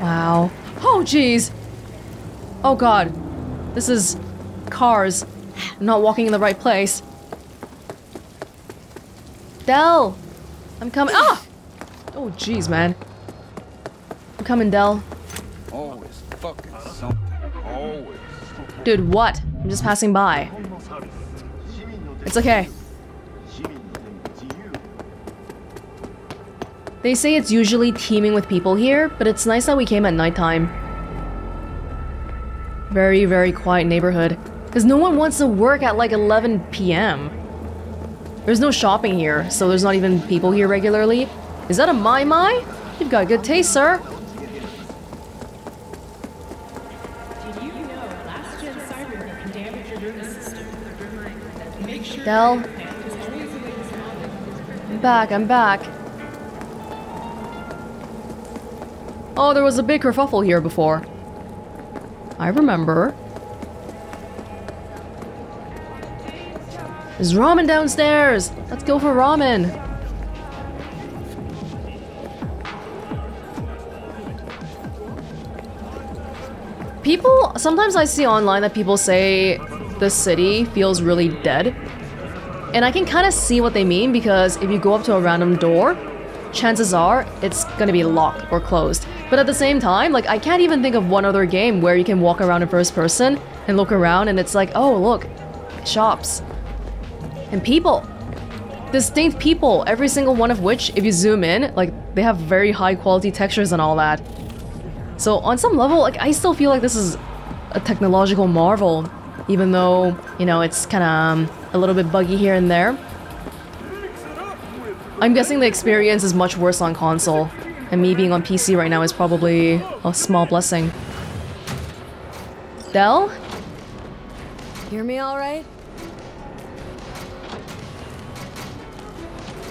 Wow. Oh, jeez. Oh, God. This is cars. I'm not walking in the right place. Dell! I'm coming. Ah! Oh, jeez, man. I'm coming, Dell. Always fucking something. Always. Dude, what? I'm just passing by. It's okay. They say it's usually teeming with people here, but it's nice that we came at nighttime. Very, very quiet neighborhood. Because no one wants to work at like 11 p.m. There's no shopping here, so there's not even people here regularly. Is that a my my? You've got good taste, sir. Dell. I'm back, I'm back. Oh, there was a big kerfuffle here before. I remember. There's ramen downstairs! Let's go for ramen! People, sometimes I see online that people say the city feels really dead. And I can kind of see what they mean because if you go up to a random door, chances are it's gonna be locked or closed. But at the same time, like I can't even think of one other game where you can walk around in first person and look around and it's like, oh look, shops. And people. Distinct people, every single one of which, if you zoom in, like they have very high quality textures and all that. So on some level, like I still feel like this is a technological marvel, even though, you know, it's kind of um, a little bit buggy here and there. I'm guessing the experience is much worse on console, and me being on PC right now is probably a small blessing. Dell? Hear me all right?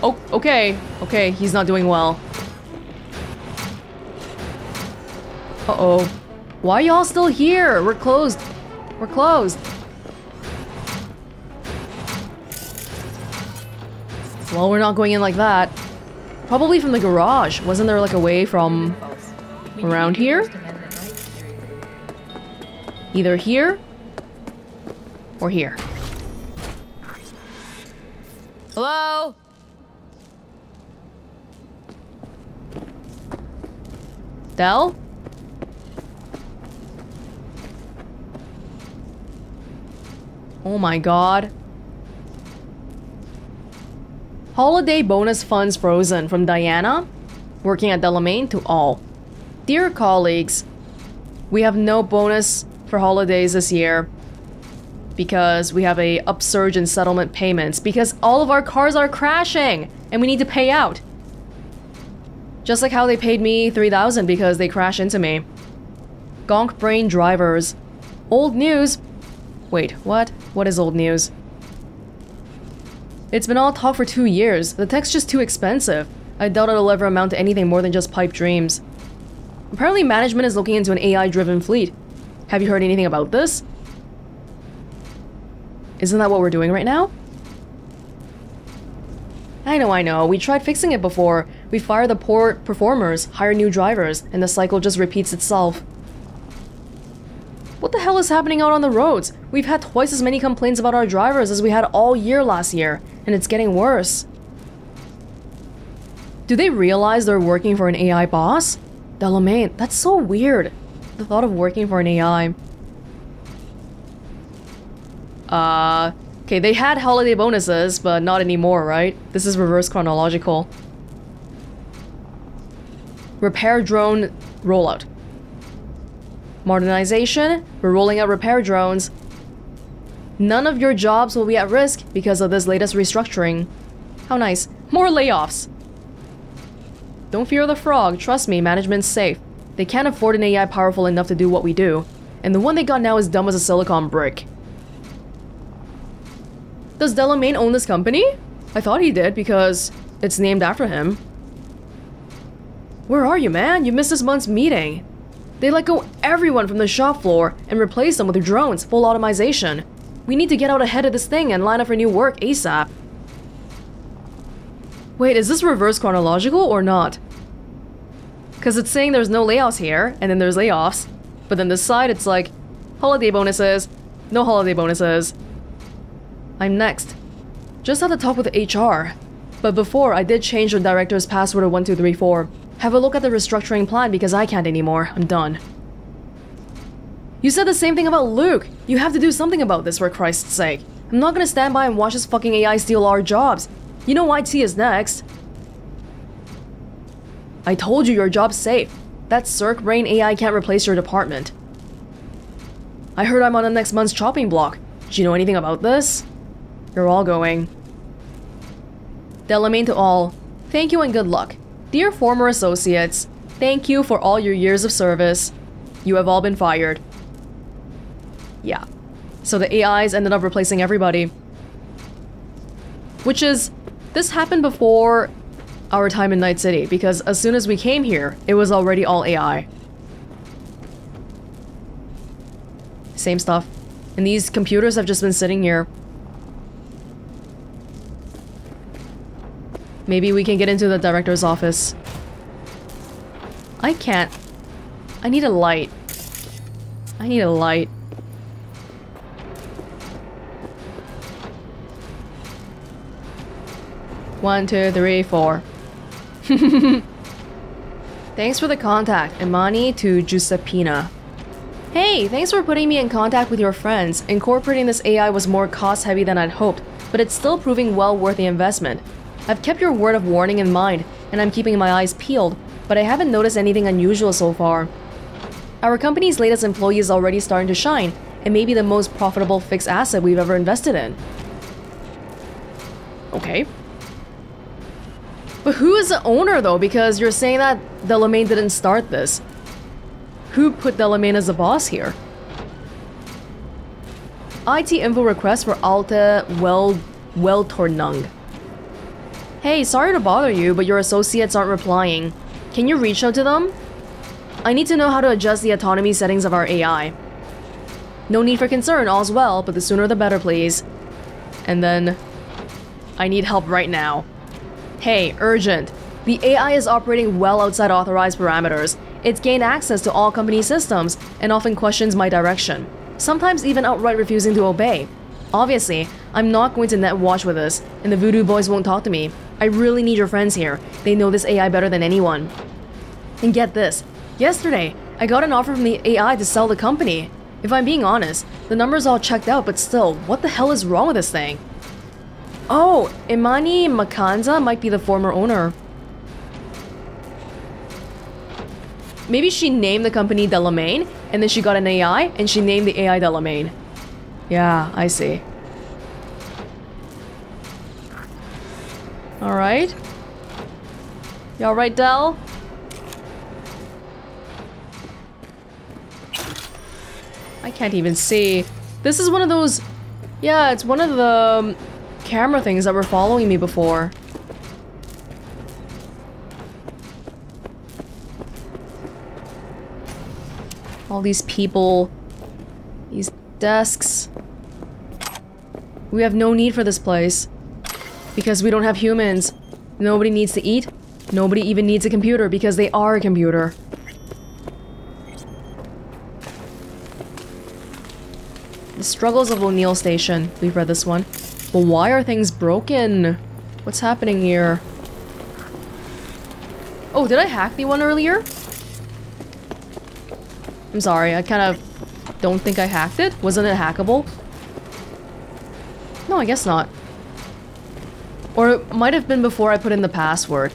Oh, okay. Okay, he's not doing well. Uh-oh. Why are y'all still here? We're closed. We're closed. Well, we're not going in like that. Probably from the garage. Wasn't there like a way from around here? Either here or here. Hello? Dell? Oh my god. Holiday bonus funds frozen from Diana, working at Delamain to all. Dear colleagues, we have no bonus for holidays this year because we have a upsurge in settlement payments because all of our cars are crashing and we need to pay out. Just like how they paid me 3000 because they crashed into me. Gonk brain drivers. Old news. Wait, what? What is old news? It's been all talk for two years. The tech's just too expensive. I doubt it'll ever amount to anything more than just pipe dreams. Apparently management is looking into an AI-driven fleet. Have you heard anything about this? Isn't that what we're doing right now? I know, I know. We tried fixing it before. We fire the poor performers, hire new drivers, and the cycle just repeats itself. What the hell is happening out on the roads? We've had twice as many complaints about our drivers as we had all year last year, and it's getting worse. Do they realize they're working for an AI boss? Delamain, that's so weird. The thought of working for an AI. Uh, okay, they had holiday bonuses, but not anymore, right? This is reverse chronological. Repair drone rollout. Modernization, we're rolling out repair drones. None of your jobs will be at risk because of this latest restructuring. How nice. More layoffs. Don't fear the frog, trust me, management's safe. They can't afford an AI powerful enough to do what we do. And the one they got now is dumb as a silicon brick. Does Delamain own this company? I thought he did because it's named after him. Where are you, man? You missed this month's meeting. They let go everyone from the shop floor and replace them with drones, full automation. We need to get out ahead of this thing and line up for new work ASAP. Wait, is this reverse chronological or not? Because it's saying there's no layoffs here, and then there's layoffs. But then this side, it's like, holiday bonuses, no holiday bonuses. I'm next. Just had to talk with HR. But before, I did change the director's password to 1234. Have a look at the restructuring plan because I can't anymore. I'm done. You said the same thing about Luke. You have to do something about this for Christ's sake. I'm not gonna stand by and watch this fucking AI steal our jobs. You know IT is next. I told you your job's safe. That Cirque Brain AI can't replace your department. I heard I'm on the next month's chopping block. Do you know anything about this? You're all going. Delamain to all, thank you and good luck. Dear former associates, thank you for all your years of service. You have all been fired. Yeah. So the AIs ended up replacing everybody. Which is, this happened before our time in Night City, because as soon as we came here, it was already all AI. Same stuff. And these computers have just been sitting here. Maybe we can get into the director's office. I can't. I need a light. I need a light. One, two, three, four. thanks for the contact, Imani to Giuseppina. Hey, thanks for putting me in contact with your friends. Incorporating this AI was more cost heavy than I'd hoped, but it's still proving well worth the investment. I've kept your word of warning in mind, and I'm keeping my eyes peeled, but I haven't noticed anything unusual so far. Our company's latest employee is already starting to shine, and may be the most profitable fixed asset we've ever invested in. Okay. But who is the owner though? Because you're saying that Delamain didn't start this. Who put Delamain as the boss here? IT info request for Alta Well Weltornung. Hey, sorry to bother you, but your associates aren't replying. Can you reach out to them? I need to know how to adjust the autonomy settings of our AI. No need for concern, all's well, but the sooner the better, please. And then... I need help right now. Hey, urgent. The AI is operating well outside authorized parameters. It's gained access to all company systems and often questions my direction, sometimes even outright refusing to obey. Obviously, I'm not going to NetWatch with this, and the Voodoo Boys won't talk to me. I really need your friends here. They know this AI better than anyone. And get this. Yesterday, I got an offer from the AI to sell the company. If I'm being honest, the numbers all checked out, but still, what the hell is wrong with this thing? Oh, Imani Makanza might be the former owner. Maybe she named the company Delamain, and then she got an AI, and she named the AI Delamain. Yeah, I see. Alright. You alright, Dell? I can't even see. This is one of those... Yeah, it's one of the um, camera things that were following me before. All these people. These desks. We have no need for this place. Because we don't have humans. Nobody needs to eat. Nobody even needs a computer because they are a computer. The Struggles of O'Neill Station. We've read this one. But why are things broken? What's happening here? Oh, did I hack the one earlier? I'm sorry, I kind of don't think I hacked it. Wasn't it hackable? No, I guess not. Or it might have been before I put in the password.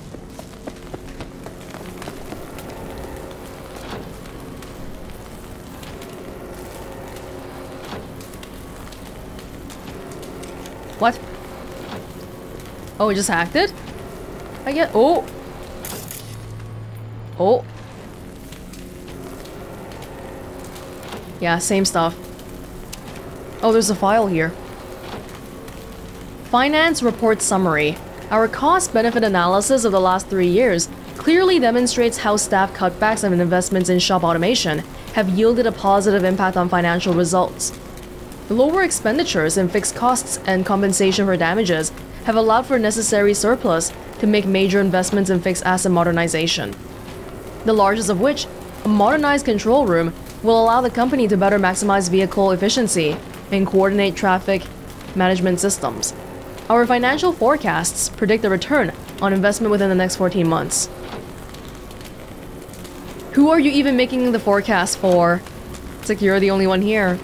What? Oh, it just hacked it? I get- oh! Oh! Yeah, same stuff. Oh, there's a file here. Finance Report Summary. Our cost-benefit analysis of the last three years clearly demonstrates how staff cutbacks and investments in shop automation have yielded a positive impact on financial results. Lower expenditures in fixed costs and compensation for damages have allowed for necessary surplus to make major investments in fixed asset modernization. the largest of which, a modernized control room, will allow the company to better maximize vehicle efficiency and coordinate traffic management systems. Our financial forecasts predict a return on investment within the next 14 months. Who are you even making the forecast for? It's like you're the only one here.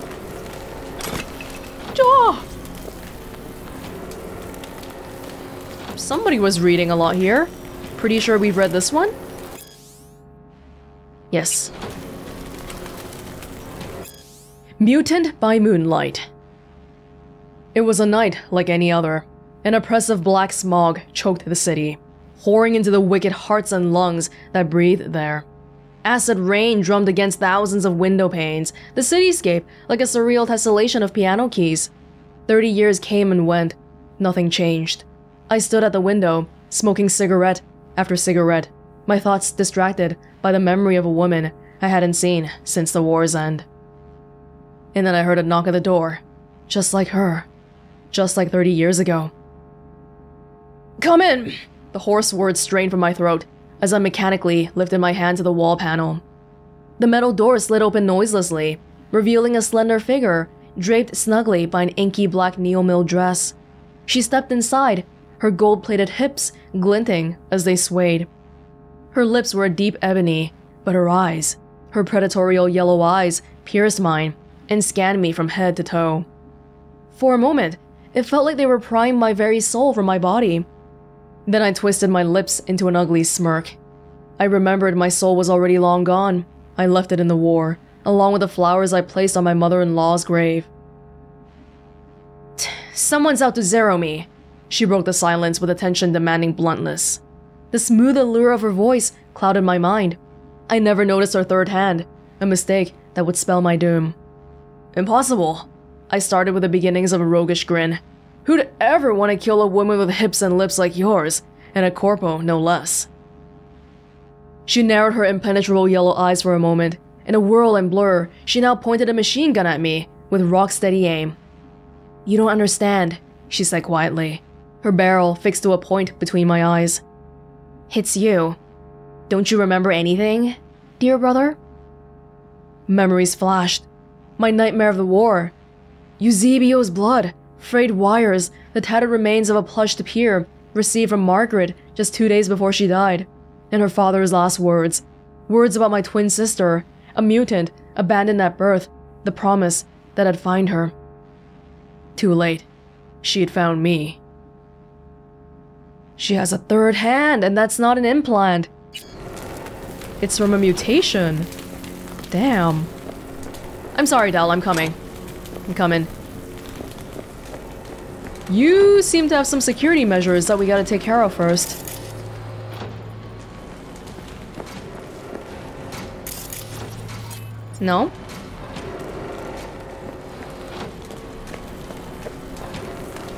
Somebody was reading a lot here. Pretty sure we've read this one? Yes. Mutant by Moonlight. It was a night like any other. An oppressive black smog choked the city, pouring into the wicked hearts and lungs that breathed there. Acid rain drummed against thousands of window panes, the cityscape like a surreal tessellation of piano keys. Thirty years came and went. Nothing changed. I stood at the window, smoking cigarette after cigarette, my thoughts distracted by the memory of a woman I hadn't seen since the war's end. And then I heard a knock at the door, just like her, just like 30 years ago. Come in! The hoarse words strained from my throat as I mechanically lifted my hand to the wall panel. The metal door slid open noiselessly, revealing a slender figure draped snugly by an inky black neo-mill dress. She stepped inside, her gold-plated hips glinting as they swayed. Her lips were a deep ebony, but her eyes, her predatorial yellow eyes, pierced mine and scanned me from head to toe. For a moment, it felt like they were prying my very soul from my body. Then I twisted my lips into an ugly smirk. I remembered my soul was already long gone. I left it in the war, along with the flowers I placed on my mother-in-law's grave. Someone's out to zero me. She broke the silence with attention demanding bluntness. The smooth allure of her voice clouded my mind. I never noticed her third hand, a mistake that would spell my doom. Impossible. I started with the beginnings of a roguish grin. Who'd ever want to kill a woman with hips and lips like yours, and a corpo no less? She narrowed her impenetrable yellow eyes for a moment. In a whirl and blur, she now pointed a machine gun at me with rock steady aim. You don't understand, she said quietly, her barrel fixed to a point between my eyes. Hits you. Don't you remember anything, dear brother? Memories flashed. My nightmare of the war. Eusebio's blood, frayed wires, the tattered remains of a plush tapir received from Margaret just two days before she died, and her father's last words. Words about my twin sister, a mutant, abandoned at birth, the promise that I'd find her. Too late. She had found me. She has a third hand, and that's not an implant. It's from a mutation. Damn. I'm sorry, Dell, I'm coming. I'm coming. You seem to have some security measures that we gotta take care of first. No?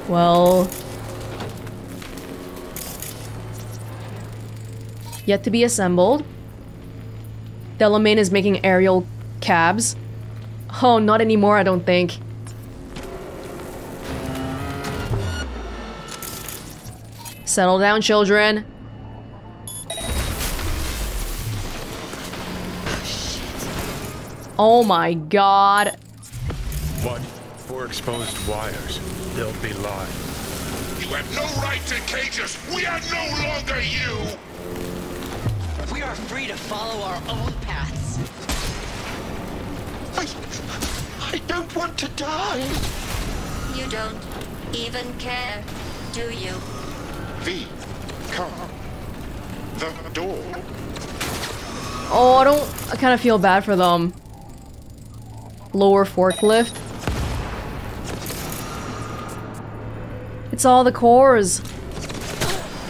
Well... Yet to be assembled. Delamain is making aerial cabs. Oh, not anymore, I don't think. Settle down, children. Oh my god. But for exposed wires, they'll be live. You have no right to cage us! We are no longer you! We are free to follow our own paths. I... I don't want to die! You don't even care, do you? V, come. The door. Oh, I don't... I kind of feel bad for them. Lower forklift. It's all the cores.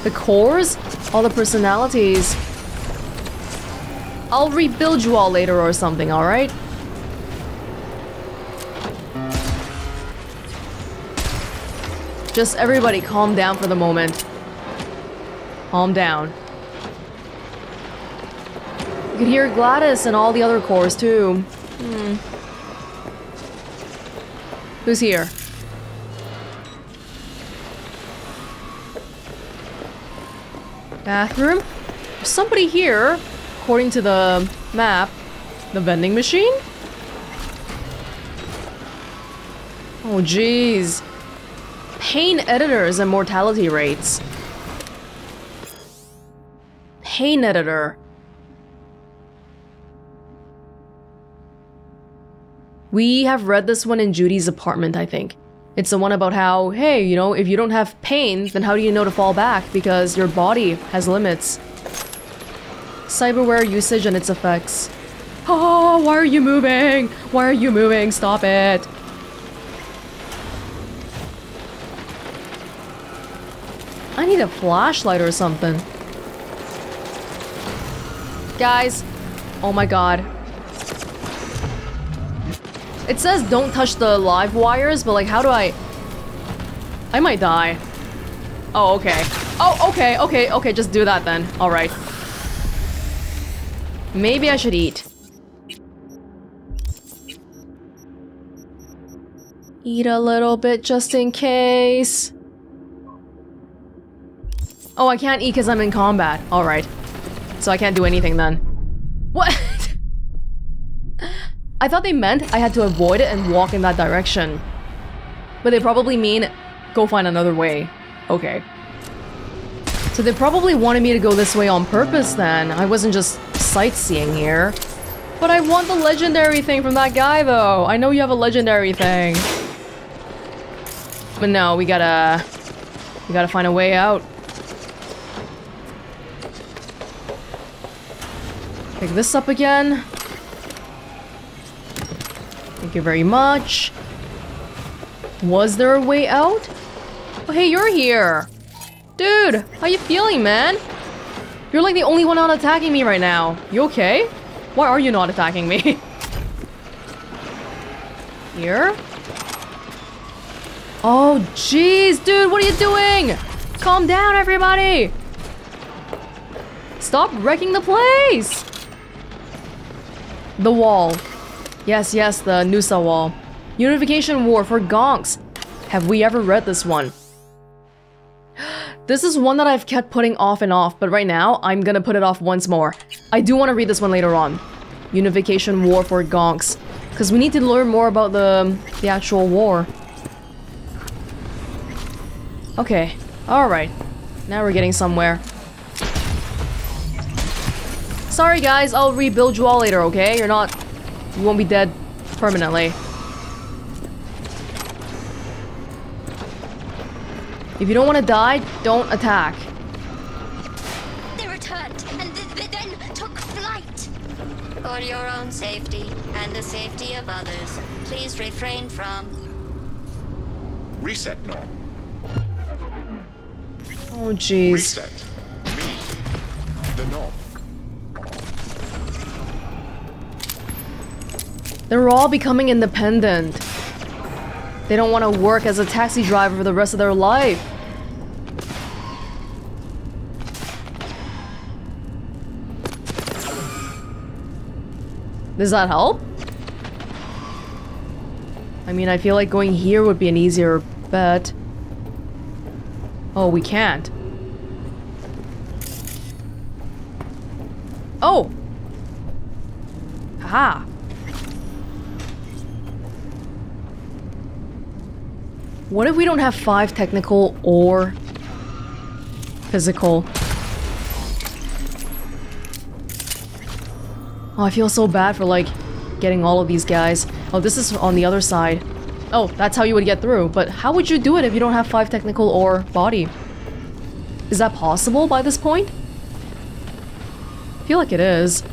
The cores? All the personalities. I'll rebuild you all later or something, alright? Just everybody calm down for the moment. Calm down. You could hear Gladys and all the other cores too. Hmm. Who's here? Bathroom? Somebody here. according to the map, the vending machine? Oh, jeez. Pain editors and mortality rates. Pain editor. We have read this one in Judy's apartment, I think. It's the one about how, hey, you know, if you don't have pain, then how do you know to fall back? Because your body has limits. Cyberware usage and its effects. Oh, why are you moving? Why are you moving? Stop it. I need a flashlight or something. Guys. Oh my god. It says don't touch the live wires, but like how do I... I might die. Oh, okay. Oh, okay, okay, okay, just do that then. Alright. Maybe I should eat. Eat a little bit just in case. Oh, I can't eat because I'm in combat. Alright. So I can't do anything then. What? I thought they meant I had to avoid it and walk in that direction. But they probably mean go find another way. Okay. So they probably wanted me to go this way on purpose then. I wasn't just sightseeing here. But I want the legendary thing from that guy though. I know you have a legendary thing. But no, we gotta... We gotta find a way out. Pick this up again. Thank you very much. Was there a way out? Oh, hey, you're here. Dude, how you feeling, man? You're like the only one not attacking me right now. You okay? Why are you not attacking me? here? Oh, jeez, dude, what are you doing? Calm down, everybody! Stop wrecking the place! The wall. Yes, yes, the NUSA wall. Unification War for Gonks. Have we ever read this one? This is one that I've kept putting off and off, but right now, I'm gonna put it off once more. I do want to read this one later on. Unification War for Gonks. Because we need to learn more about the, the actual war. Okay, alright. Now we're getting somewhere. Sorry guys, I'll rebuild you all later, okay? You're not... You won't be dead permanently. If you don't want to die, don't attack. They returned and th- th- then took flight. For your own safety and the safety of others, please refrain from. Reset, no. Oh jeez. Reset. Me. The norm. They're all becoming independent. They don't want to work as a taxi driver for the rest of their life. Does that help? I mean, I feel like going here would be an easier bet. Oh, we can't. Oh! Haha. What if we don't have five technical or physical? Oh, I feel so bad for, like, getting all of these guys. Oh, this is on the other side. Oh, that's how you would get through. But how would you do it if you don't have five technical or body? Is that possible by this point? I feel like it is.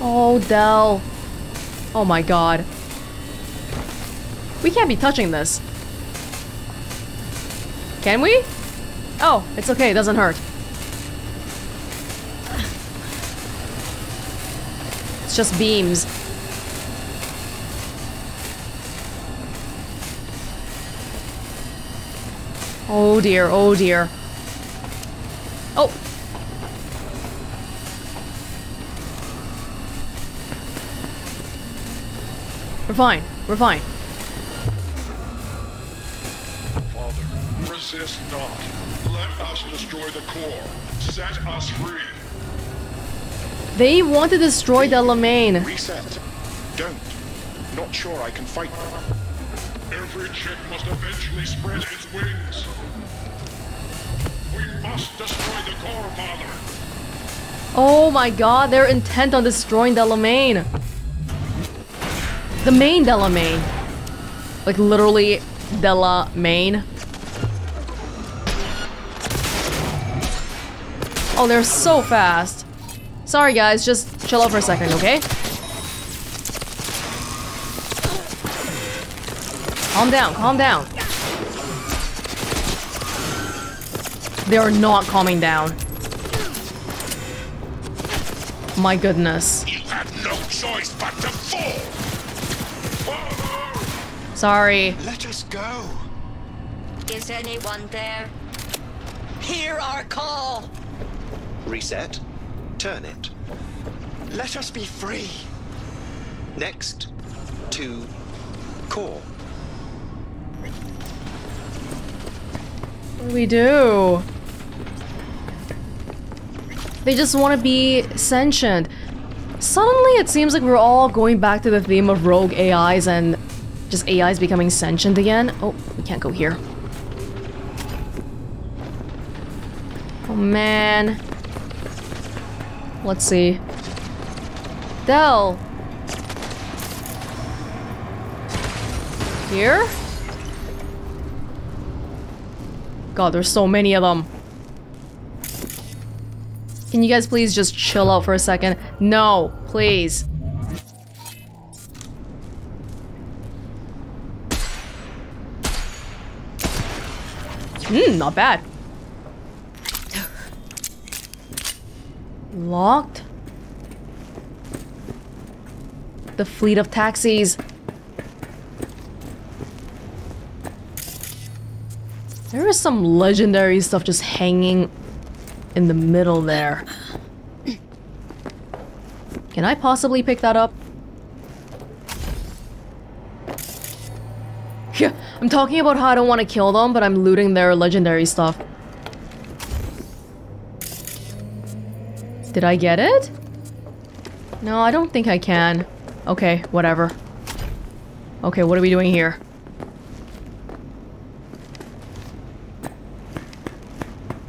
Oh, Dell. Oh my god. We can't be touching this. Can we? Oh, it's okay, it doesn't hurt. It's just beams. Oh dear, oh dear. Oh! We're fine, we're fine. Core. Set us free. They want to destroy Delamain. Reset. Don't. Not sure I can fight. Them. Every chick must eventually spread its wings. We must destroy the core, Father. Oh my god, they're intent on destroying Delamain. The main Delamain. Like literally Delamain. Oh, they're so fast. Sorry guys, just chill out for a second, okay? Calm down, calm down. They are not calming down. My goodness. You have no choice but to fall. Sorry. Let us go. Is anyone there? Hear our call! Reset. Turn it. Let us be free. Next. To core. What do we do? They just want to be sentient. Suddenly, it seems like we're all going back to the theme of rogue AIs and just AIs becoming sentient again. Oh, we can't go here. Oh man. Let's see. Del. Here? God, there's so many of them. Can you guys please just chill out for a second? No, please. Hmm, not bad. Locked? The fleet of taxis. There is some legendary stuff just hanging in the middle there. Can I possibly pick that up? Yeah, I'm talking about how I don't want to kill them, but I'm looting their legendary stuff. Did I get it? No, I don't think I can. Okay, whatever. Okay, what are we doing here?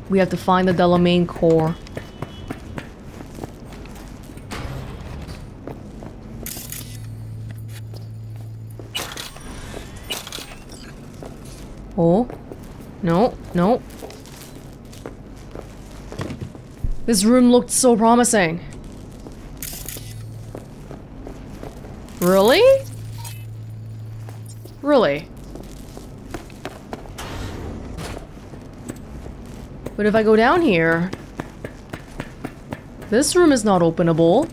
We have to find the Delamain core. Oh. No, no. This room looked so promising. Really? Really? But if I go down here... This room is not openable.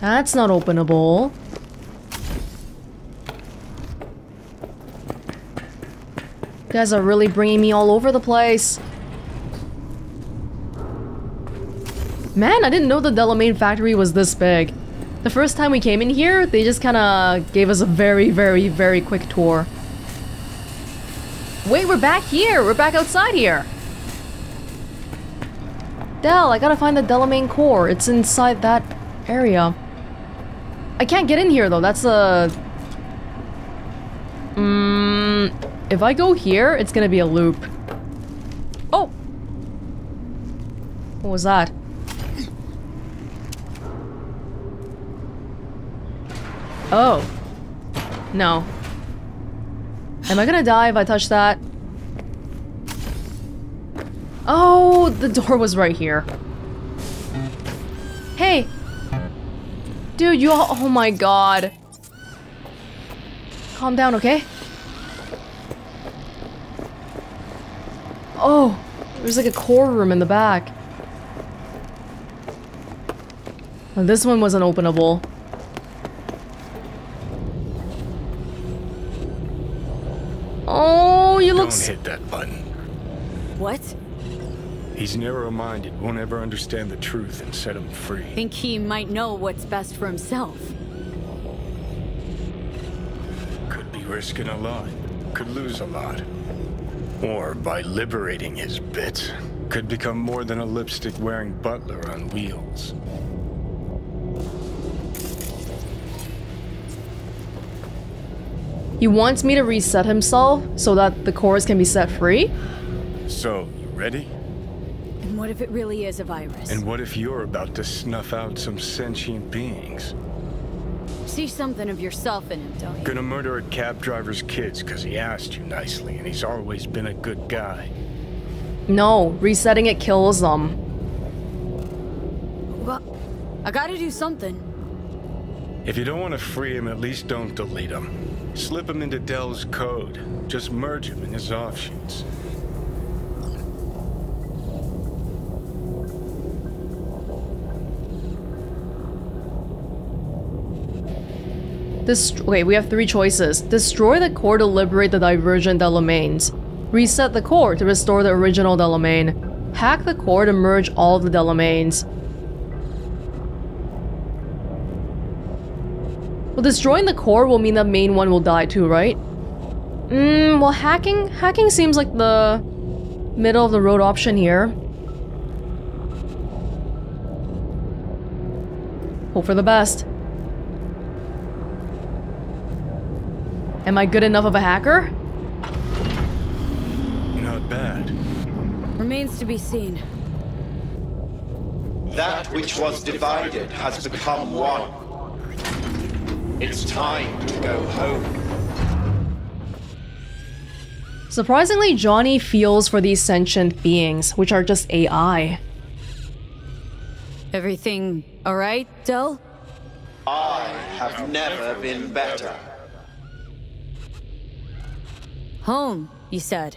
That's not openable. Guys are really bringing me all over the place. Man, I didn't know the Delamain factory was this big. The first time we came in here, they just kind of gave us a very, very, very quick tour. Wait, we're back here! We're back outside here! Del, I gotta find the Delamain core. It's inside that area. I can't get in here though, that's a... Mmm... If I go here, it's gonna be a loop. Oh! What was that? Oh. No. Am I gonna die if I touch that? Oh, the door was right here. Hey! Dude, you all- oh my god. Calm down, okay? Oh, there's like a core room in the back. Well, this one wasn't openable. Oh, you look. Don't hit that button. What? He's narrow-minded, won't ever understand the truth and set him free. Think he might know what's best for himself. Could be risking a lot, could lose a lot. Or by liberating his bits, could become more than a lipstick-wearing butler on wheels. He wants me to reset himself so that the cores can be set free? So, you ready? And what if it really is a virus? And what if you're about to snuff out some sentient beings? See something of yourself in him, don't you? Gonna murder a cab driver's kids because he asked you nicely and he's always been a good guy. No, resetting it kills them. Well, I gotta do something. If you don't want to free him, at least don't delete him. Slip him into Dell's code. Just merge him in his offshoots. Dest okay, we have three choices. Destroy the core to liberate the divergent Delamains. Reset the core to restore the original Delamain. Hack the core to merge all the Delamains. Well, destroying the core will mean the main one will die too, right? Hmm, well hacking hacking seems like the middle of the road option here. Hope for the best. Am I good enough of a hacker? Not bad. Remains to be seen. That which was divided has become one. It's time to go home. Surprisingly, Johnny feels for these sentient beings, which are just AI. Everything alright, Dell? I have never been better. Home, you said.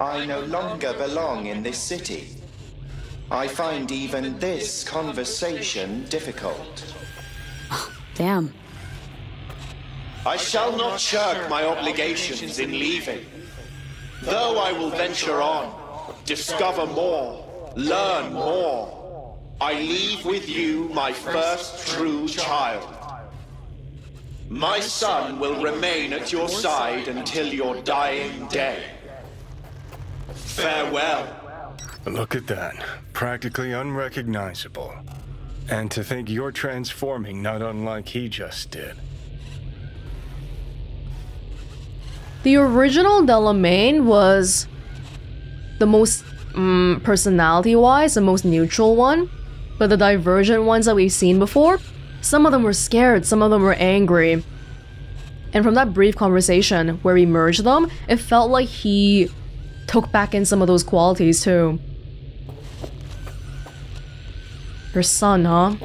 I no longer belong in this city. I find even this conversation difficult. Damn. I shall not shirk my obligations in leaving. Though I will venture on, discover more, learn more, I leave with you my first true child. My son will remain at your side until your dying day. Farewell. Look at that. Practically unrecognizable. And to think you're transforming not unlike he just did. The original Delamain was the most, um, personality-wise, the most neutral one. But the divergent ones that we've seen before, some of them were scared, some of them were angry. And from that brief conversation where we merged them, it felt like he took back in some of those qualities too. Your son, huh?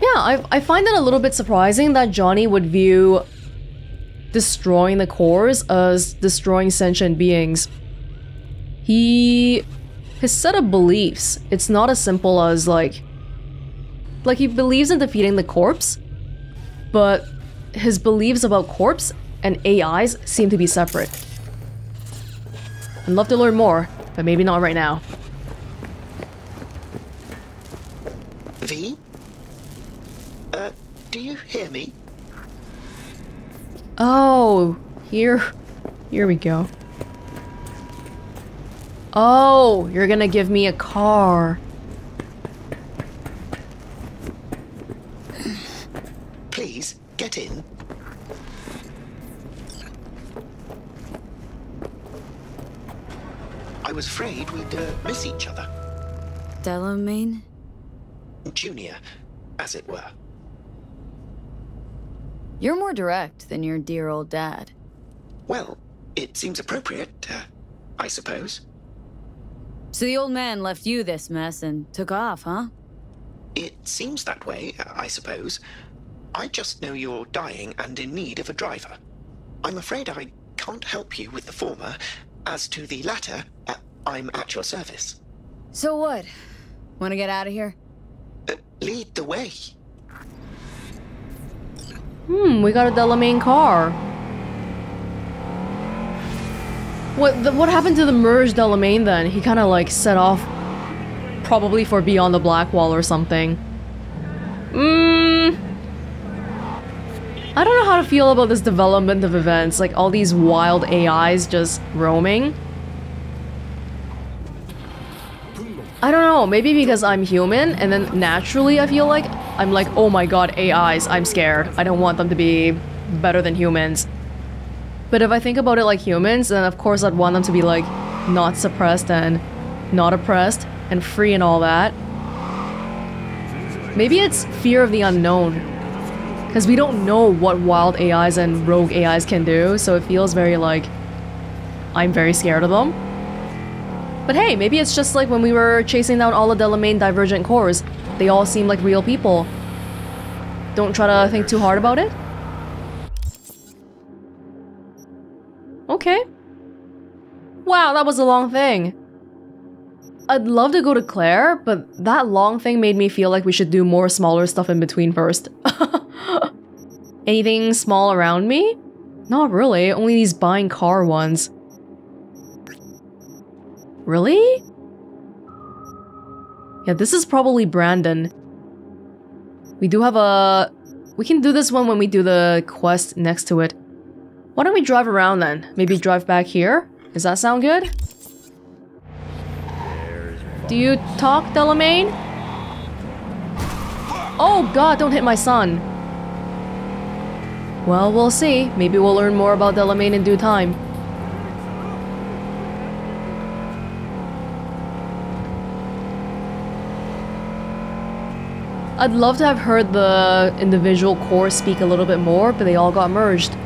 Yeah, I, I find it a little bit surprising that Johnny would view destroying the cores as destroying sentient beings. He... His set of beliefs, it's not as simple as like... Like he believes in defeating the corpse, but his beliefs about corpse and AIs seem to be separate. I'd love to learn more, but maybe not right now. V? Uh, do you hear me? Oh, here, here we go. Oh, you're gonna give me a car. Please, get in. I was afraid we'd uh, miss each other. Delamain? Junior, as it were. You're more direct than your dear old dad. Well, it seems appropriate, uh, I suppose. So the old man left you this mess and took off, huh? It seems that way, I suppose. I just know you're dying and in need of a driver. I'm afraid I can't help you with the former. As to the latter, uh, I'm at your service. So what? Want to get out of here? Uh, lead the way. Hmm, we got a Delamain car. What the, what happened to the merged Delamain then? He kind of like set off probably for Beyond the Black Wall or something. Mmm. I don't know how to feel about this development of events, like all these wild AIs just roaming. I don't know, maybe because I'm human and then naturally I feel like I'm like, oh my god, AIs, I'm scared. I don't want them to be better than humans. But if I think about it like humans, then of course I'd want them to be like not suppressed and not oppressed and free and all that. Maybe it's fear of the unknown. Because we don't know what wild AIs and rogue AIs can do, so it feels very like I'm very scared of them. But hey, maybe it's just like when we were chasing down all of the Delamain divergent cores. They all seem like real people. Don't try to think too hard about it. Wow, that was a long thing. I'd love to go to Claire, but that long thing made me feel like we should do more smaller stuff in between first. Anything small around me? Not really, only these buying car ones. Really? Yeah, this is probably Brandon. We do have a... We can do this one when we do the quest next to it. Why don't we drive around then? Maybe drive back here? Does that sound good? Do you talk, Delamain? Oh god, don't hit my son. Well, we'll see. Maybe we'll learn more about Delamain in due time. I'd love to have heard the individual core speak a little bit more, but they all got merged.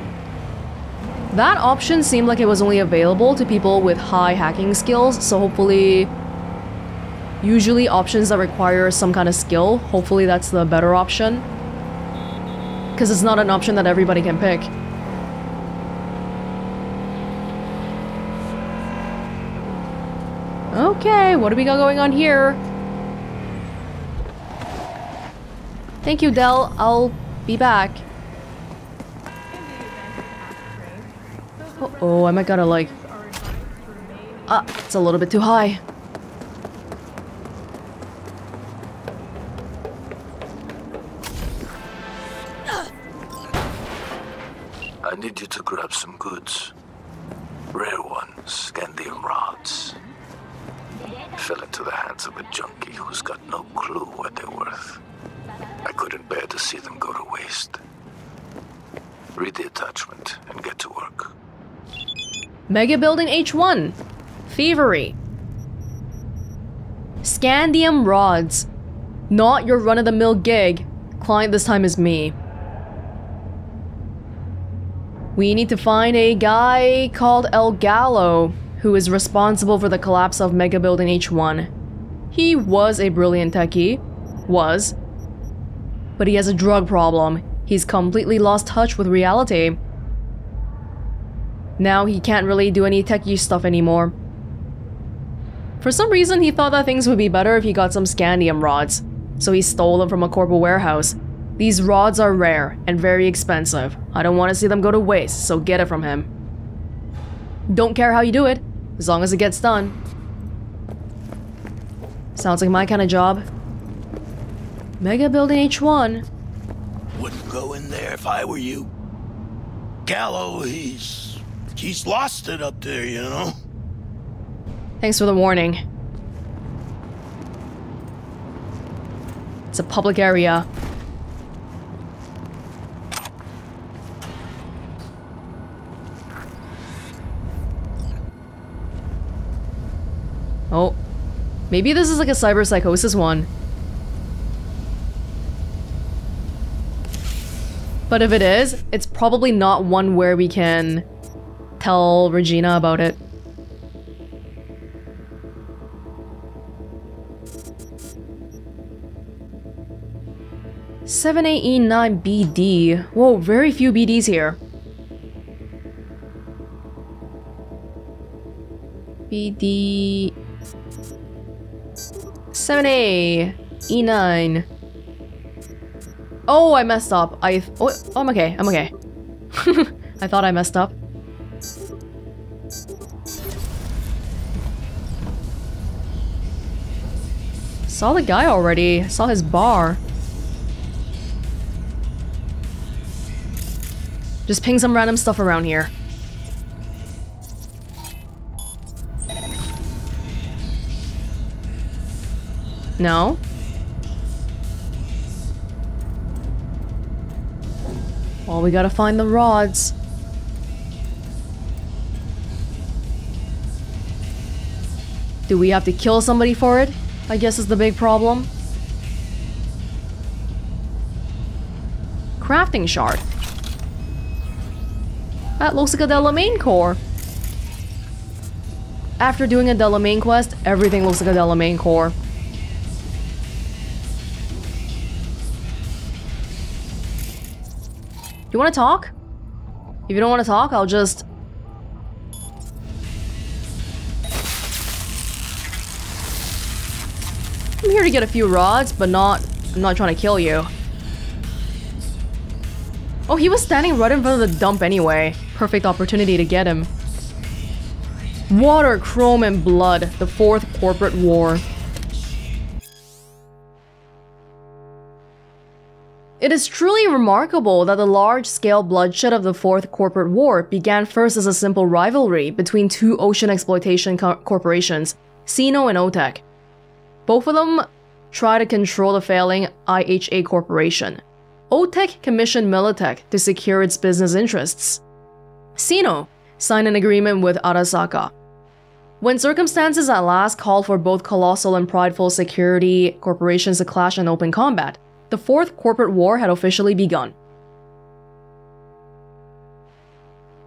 That option seemed like it was only available to people with high hacking skills, so hopefully... Usually options that require some kind of skill, hopefully that's the better option. Because it's not an option that everybody can pick. Okay, what do we got going on here? Thank you, Dell. I'll be back. Oh, I might gotta like... Ah, it's a little bit too high. I need you to grab some goods. Rare ones, scandium rods. Fell into the hands of a junkie who's got no clue what they're worth. I couldn't bear to see them go to waste. Read the attachment and get to work. Mega Building H1. Thievery. Scandium rods. Not your run-of-the-mill gig. Client this time is me. We need to find a guy called El Gallo, who is responsible for the collapse of Mega Building H1. He was a brilliant techie. Was. But he has a drug problem. He's completely lost touch with reality. Now he can't really do any techie stuff anymore. For some reason, he thought that things would be better if he got some scandium rods, so he stole them from a corporate warehouse. These rods are rare and very expensive. I don't want to see them go to waste, so get it from him. Don't care how you do it, as long as it gets done. Sounds like my kind of job. Mega Building H1. Wouldn't go in there if I were you. Gallo, he's... he's lost it up there, you know? Thanks for the warning. It's a public area. Oh. Maybe this is like a cyber psychosis one. But if it is, it's probably not one where we can tell Regina about it. Seven eight E nine BD. Whoa, very few BDs here. BD 7A E9 Oh, I messed up. I oh, I'm okay. I'm okay. I thought I messed up. Saw the guy already. Saw his bar. Just ping some random stuff around here. No? Well, we gotta find the rods. Do we have to kill somebody for it? I guess is the big problem. Crafting shard. That looks like a Delamain core. After doing a Delamain quest, everything looks like a Delamain core. You want to talk? If you don't want to talk, I'll just... I'm here to get a few rods, but not... I'm not trying to kill you. Oh, he was standing right in front of the dump anyway. Perfect opportunity to get him. Water, Chrome, and Blood. The Fourth Corporate War. It is truly remarkable that the large-scale bloodshed of the Fourth Corporate War began first as a simple rivalry between two ocean exploitation co corporations, CINO and OTEC. Both of them try to control the failing IHA Corporation. OTEC commissioned Militech to secure its business interests. CINO signed an agreement with Arasaka. When circumstances at last called for both colossal and prideful security corporations to clash in open combat, the Fourth Corporate War had officially begun.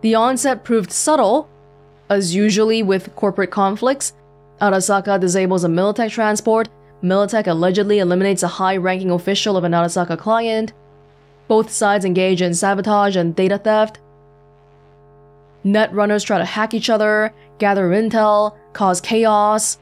The onset proved subtle, as usually with corporate conflicts. Arasaka disables a Militech transport, Militech allegedly eliminates a high-ranking official of an Arasaka client, both sides engage in sabotage and data theft. Netrunners try to hack each other, gather intel, cause chaos.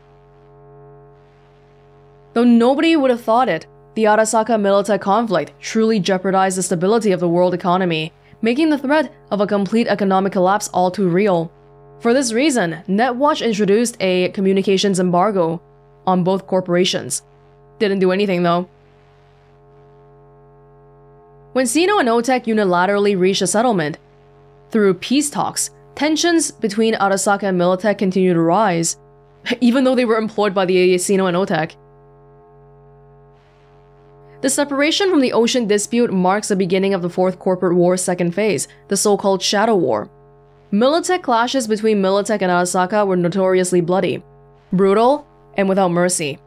Though nobody would have thought it, the Arasaka Militech conflict truly jeopardized the stability of the world economy, making the threat of a complete economic collapse all too real. For this reason, NetWatch introduced a communications embargo on both corporations. Didn't do anything though. When CINO and OTEC unilaterally reached a settlement, through peace talks, tensions between Arasaka and Militech continued to rise, even though they were employed by the CINO and OTEC. The separation from the ocean dispute marks the beginning of the Fourth Corporate War's second phase, the so-called Shadow War. Militech clashes between Militech and Arasaka were notoriously bloody, brutal, and without mercy.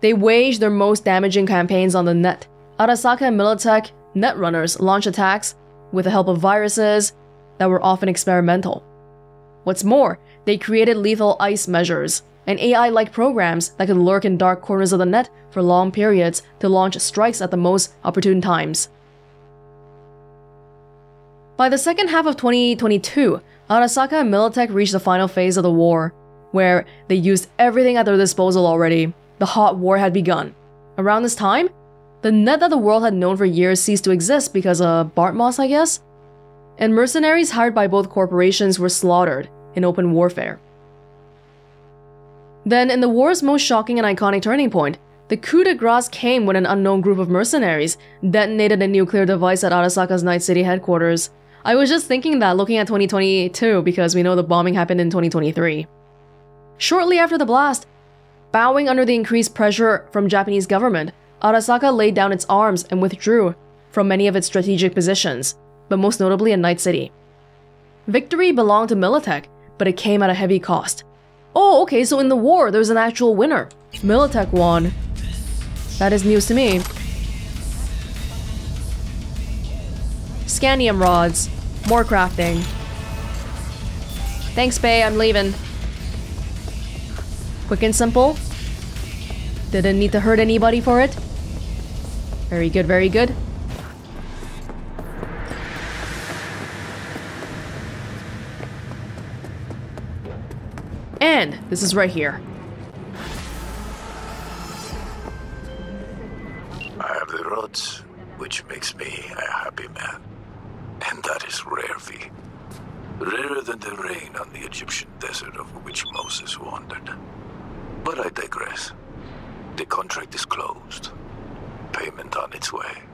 They waged their most damaging campaigns on the net. Arasaka and Militech netrunners launched attacks with the help of viruses that were often experimental. What's more, they created lethal ice measures, and AI-like programs that could lurk in dark corners of the net for long periods to launch strikes at the most opportune times. By the second half of 2022, Arasaka and Militech reached the final phase of the war, where they used everything at their disposal already. The hot war had begun. Around this time, the net that the world had known for years ceased to exist because of Bartmoss, I guess? And mercenaries hired by both corporations were slaughtered in open warfare. Then, in the war's most shocking and iconic turning point, the coup de grace came when an unknown group of mercenaries detonated a nuclear device at Arasaka's Night City headquarters. I was just thinking that looking at 2022 because we know the bombing happened in 2023. Shortly after the blast, bowing under the increased pressure from Japanese government, Arasaka laid down its arms and withdrew from many of its strategic positions, but most notably in Night City. Victory belonged to Militech, but it came at a heavy cost. Oh, okay, so in the war, there's an actual winner. Militech won. That is news to me. Scandium rods. More crafting. Thanks, Bay, I'm leaving. Quick and simple. Didn't need to hurt anybody for it. Very good, very good. And this is right here. I have the rods, which makes me a happy man. And that is rare, V. Rarer than the rain on the Egyptian desert over which Moses wandered. But I digress. The contract is closed. Payment on its way.